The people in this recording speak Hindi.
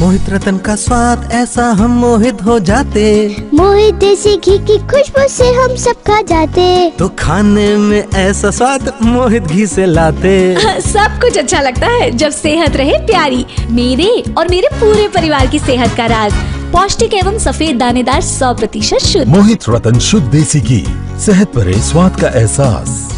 मोहित रतन का स्वाद ऐसा हम मोहित हो जाते। मोहित देसी घी की खुशबू से हम सब खा जाते। तो खाने में ऐसा स्वाद मोहित घी से लाते। हाँ, सब कुछ अच्छा लगता है जब सेहत रहे प्यारी। मेरे और मेरे पूरे परिवार की सेहत का राज। पौष्टिक एवं सफ़ेद दानेदार सौ प्रतिशत शुद्ध। मोहित रतन शुद्ध देसी घी। सेहत भरे स्वाद का एहसास।